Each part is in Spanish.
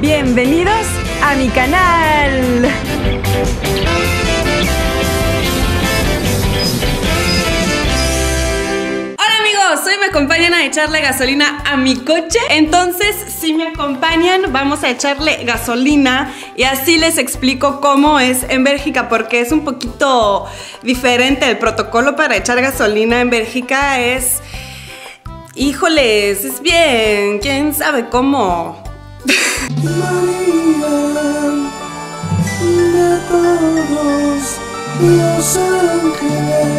Bienvenidos a mi canal. Hola amigos, hoy me acompañan a echarle gasolina a mi coche. Entonces, si me acompañan, vamos a echarle gasolina y así les explico cómo es en Bélgica, porque es un poquito diferente el protocolo para echar gasolina en Bélgica. Es, híjoles, es bien, quién sabe cómo. De todos los ángeles.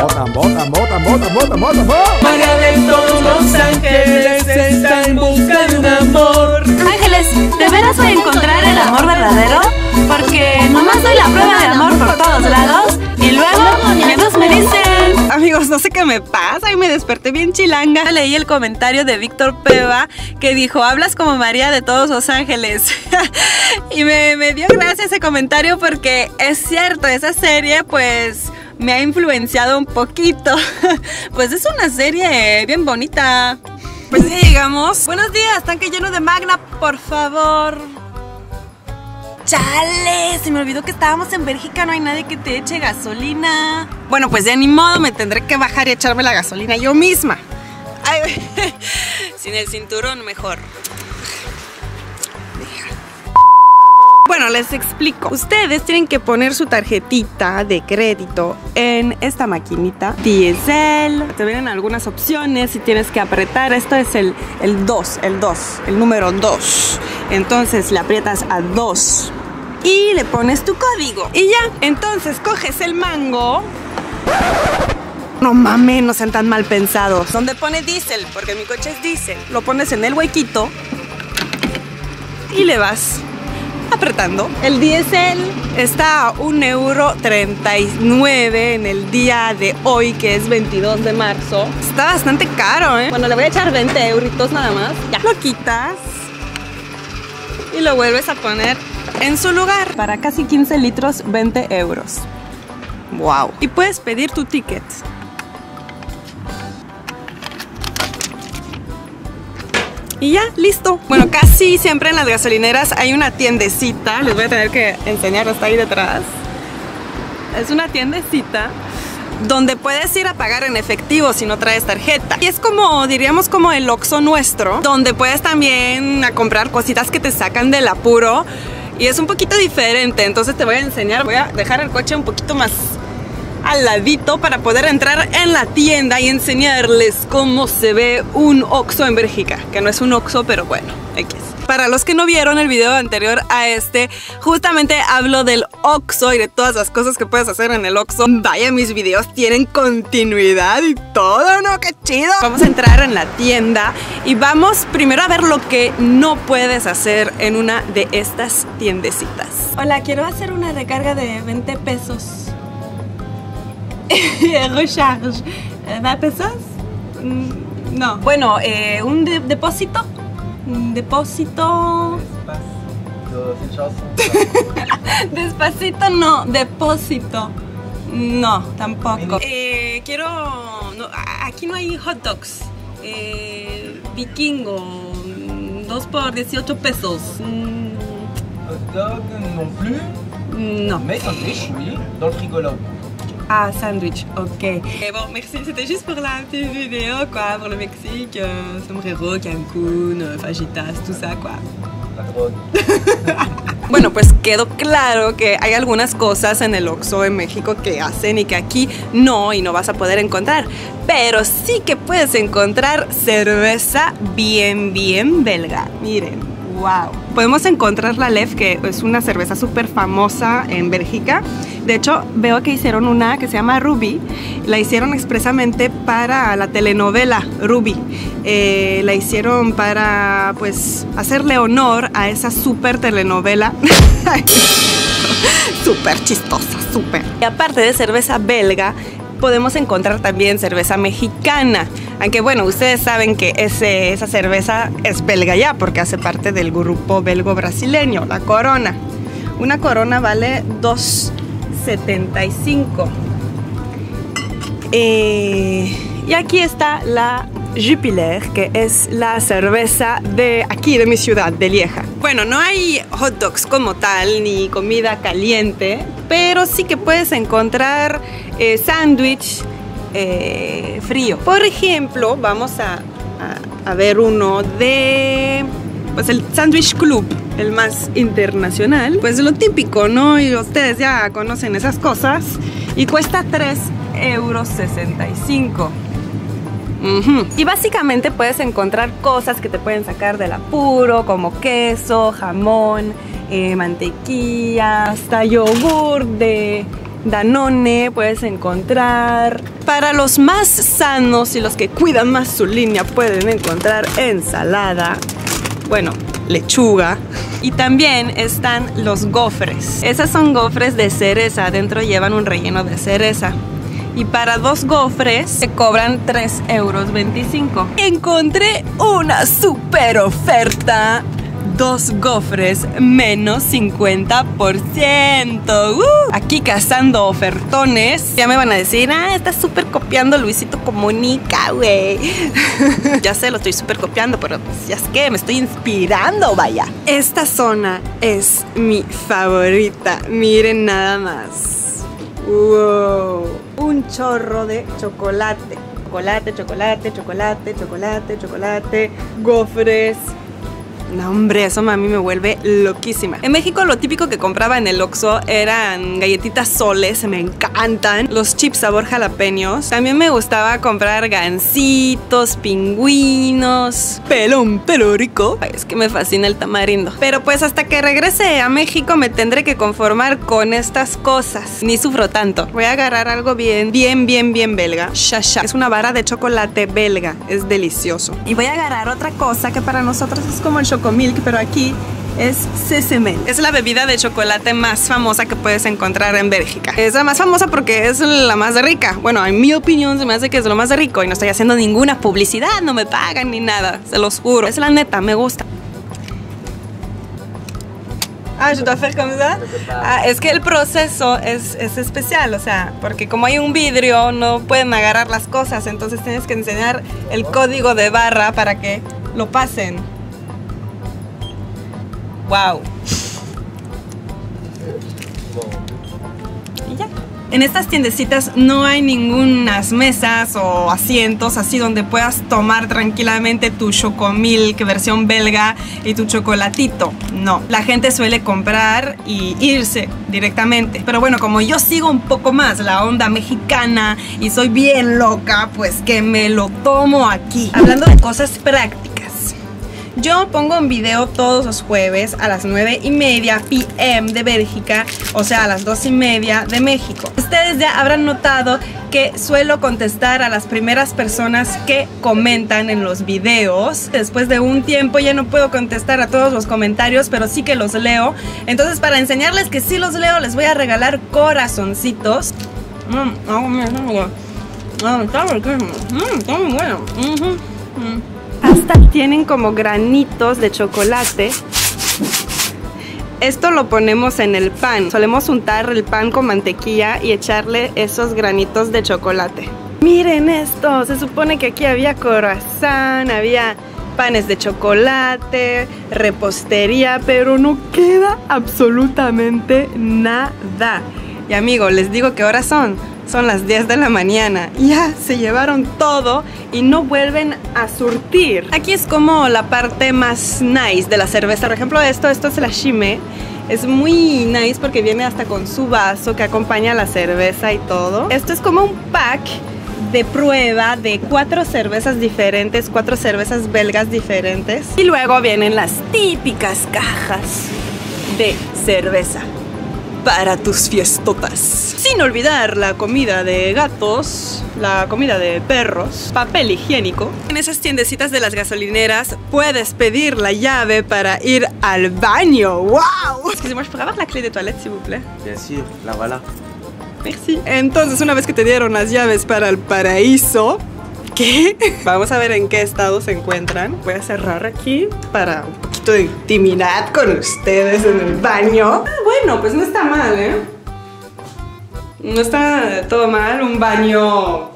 Botan, botan, botan, botan, botan, botan, botan. María de todos los ángeles está en busca de un amor. Ángeles, ¿de veras voy a encontrar el amor verdadero? Porque nomás doy la prueba de amor por todos lados y luego dos me dicen. Amigos, no sé qué me pasa y me desperté bien chilanga. Leí el comentario de Víctor Peva que dijo, hablas como María de todos los ángeles. y me, me dio gracia ese comentario porque es cierto, esa serie pues me ha influenciado un poquito. pues es una serie bien bonita. Pues ya llegamos. Buenos días, tanque lleno de magna, por favor. Chale, se me olvidó que estábamos en Bélgica, no hay nadie que te eche gasolina. Bueno, pues ya ni modo, me tendré que bajar y echarme la gasolina yo misma. Ay, sin el cinturón mejor. Bueno, les explico. Ustedes tienen que poner su tarjetita de crédito en esta maquinita diesel. Te vienen algunas opciones y tienes que apretar. Esto es el 2, el 2, el número 2. Entonces le aprietas a 2 y le pones tu código. Y ya, entonces coges el mango. No mames, no sean tan mal pensados. Donde pone diésel, porque mi coche es diésel. Lo pones en el huequito y le vas apretando. El diésel está a 1,39 euro en el día de hoy, que es 22 de marzo. Está bastante caro, ¿eh? Bueno, le voy a echar 20 euritos nada más. Ya. Lo quitas y lo vuelves a poner en su lugar. Para casi 15 litros, 20 euros. Wow. Y puedes pedir tu ticket. Y ya, listo. Bueno, casi siempre en las gasolineras hay una tiendecita. Les voy a tener que enseñar, está ahí detrás. Es una tiendecita donde puedes ir a pagar en efectivo si no traes tarjeta. Y es como, diríamos, como el Oxxo nuestro, donde puedes también a comprar cositas que te sacan del apuro. Y es un poquito diferente, entonces te voy a enseñar. Voy a dejar el coche un poquito más al ladito para poder entrar en la tienda y enseñarles cómo se ve un Oxxo en Bélgica, que no es un Oxxo, pero bueno, X. Para los que no vieron el video anterior a este, justamente hablo del Oxxo y de todas las cosas que puedes hacer en el Oxxo. Vaya, mis videos tienen continuidad y todo, ¿no? ¡Qué chido! Vamos a entrar en la tienda y vamos primero a ver lo que no puedes hacer en una de estas tiendecitas. Hola, quiero hacer una recarga de 20 pesos. Recharge. ¿20 pesos? Mm, No. Bueno, eh, un de- depósito. Depósito. Despacito no, depósito. No, tampoco. Eh, quiero. no, aquí no hay hot dogs. Eh, vikingo. mm, Dos por 18 pesos. Mm, Hot dog non plus, No. mais sandwich, oui, dans le frigo là. Ah, sandwich, ok. Et bon, merci. C'était juste pour la petite vidéo, quoi, pour le Mexique. Euh, sombrero, Cancún, euh, fajitas, tout ça, quoi. Bueno, pues quedó claro que hay algunas cosas en el Oxxo en México que hacen y que aquí no y no vas a poder encontrar. Pero sí que puedes encontrar cerveza bien, bien belga. Miren, wow. Podemos encontrar la Lef, que es una cerveza súper famosa en Bélgica. De hecho, veo que hicieron una que se llama Ruby. La hicieron expresamente para la telenovela Ruby. Eh, la hicieron para, pues, hacerle honor a esa súper telenovela. súper chistosa, súper. Y aparte de cerveza belga, podemos encontrar también cerveza mexicana. Aunque bueno, ustedes saben que esa cerveza es belga ya, porque hace parte del grupo belgo-brasileño, la Corona. Una Corona vale 2.75. Eh, y aquí está la Jupiler, que es la cerveza de aquí, de mi ciudad, de Lieja. Bueno, no hay hot dogs como tal, ni comida caliente, pero sí que puedes encontrar eh, sándwich eh, frío. Por ejemplo, vamos a, a- ver uno de pues el Sandwich Club, el más internacional. Pues lo típico, ¿no? Y ustedes ya conocen esas cosas. Y cuesta 3 euros 65. Ujú. Y básicamente puedes encontrar cosas que te pueden sacar del apuro, como queso, jamón, eh, mantequilla, hasta yogur de Danone puedes encontrar. Para los más sanos y los que cuidan más su línea pueden encontrar ensalada, bueno, lechuga. Y también están los gofres. Esas son gofres de cereza, adentro llevan un relleno de cereza. Y para dos gofres se cobran 3 euros 25. Encontré una super oferta. Dos gofres menos 50%. ¡Uh! Aquí cazando ofertones. Ya me van a decir, ah, estás súper copiando Luisito Comunica, güey. ya sé, lo estoy súper copiando, pero pues ya es que me estoy inspirando, vaya. Esta zona es mi favorita. Miren nada más. Wow. Un chorro de chocolate. Chocolate, chocolate, chocolate, chocolate, chocolate, gofres. No, hombre, eso a mí me vuelve loquísima. En México lo típico que compraba en el Oxxo eran galletitas soles, me encantan. Los chips sabor jalapeños. También me gustaba comprar gancitos, pingüinos, pelón, pelo rico. Ay, es que me fascina el tamarindo. Pero pues hasta que regrese a México me tendré que conformar con estas cosas. Ni sufro tanto. Voy a agarrar algo bien, bien, bien, bien belga. Shasha. Es una vara de chocolate belga. Es delicioso. Y voy a agarrar otra cosa que para nosotros es como el chocomilk, pero aquí es sesame. Es la bebida de chocolate más famosa que puedes encontrar en Bélgica. Es la más famosa porque es la más rica. Bueno, en mi opinión se me hace que es lo más rico y no estoy haciendo ninguna publicidad, no me pagan ni nada, se los juro. Es la neta, me gusta. Ah, faire comme ça. Ah, es que el proceso es, es especial, o sea, porque como hay un vidrio, no pueden agarrar las cosas, entonces tienes que enseñar el código de barra para que lo pasen. Wow. Y ya. En estas tiendecitas no hay ningunas mesas o asientos así donde puedas tomar tranquilamente tu chocomilk versión belga y tu chocolatito. No, la gente suele comprar y irse directamente. Pero bueno, como yo sigo un poco más la onda mexicana y soy bien loca, pues que me lo tomo aquí. Hablando de cosas prácticas. Yo pongo un video todos los jueves a las 9 y media pm de Bélgica, o sea, a las 2 y media de México. Ustedes ya habrán notado que suelo contestar a las primeras personas que comentan en los videos. Después de un tiempo ya no puedo contestar a todos los comentarios, pero sí que los leo. Entonces, para enseñarles que sí los leo, les voy a regalar corazoncitos. Mm, ah, mira, mira. Ah, está riquísimo. Mm, está muy bueno. Mm. Hasta tienen como granitos de chocolate. Esto lo ponemos en el pan. Solemos untar el pan con mantequilla y echarle esos granitos de chocolate. Miren esto, se supone que aquí había corazón, había panes de chocolate, repostería, pero no queda absolutamente nada. Y amigos, les digo que ahora son, son las 10 de la mañana. Ya se llevaron todo y no vuelven a surtir. Aquí es como la parte más nice de la cerveza. Por ejemplo, esto, esto es la Shime. Es muy nice porque viene hasta con su vaso que acompaña la cerveza y todo. Esto es como un pack de prueba de cuatro cervezas diferentes, cuatro cervezas belgas diferentes. Y luego vienen las típicas cajas de cerveza para tus fiestotas. Sin olvidar la comida de gatos, la comida de perros, papel higiénico. En esas tiendecitas de las gasolineras puedes pedir la llave para ir al baño. ¡Wow! Excusez-moi, je avoir la clé de toilette, s'il vous plaît? Bien sûr, la voilà. Merci. Entonces, una vez que te dieron las llaves para el paraíso, ¿qué? Vamos a ver en qué estado se encuentran. Voy a cerrar aquí para de intimidad con ustedes en el baño. Ah, bueno, pues no está mal, ¿eh? No está todo mal. Un baño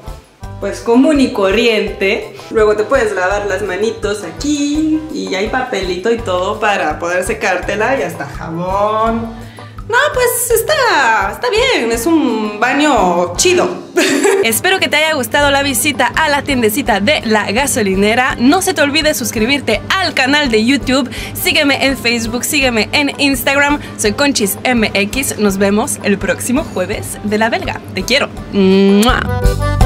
pues común y corriente. Luego te puedes lavar las manitos aquí y hay papelito y todo para poder secártela y hasta jabón. No, pues está, está bien, es un baño chido. Espero que te haya gustado la visita a la tiendecita de la gasolinera. No se te olvide suscribirte al canal de YouTube. Sígueme en Facebook, sígueme en Instagram. Soy Conchis MX. Nos vemos el próximo jueves de la belga. Te quiero. ¡Mua!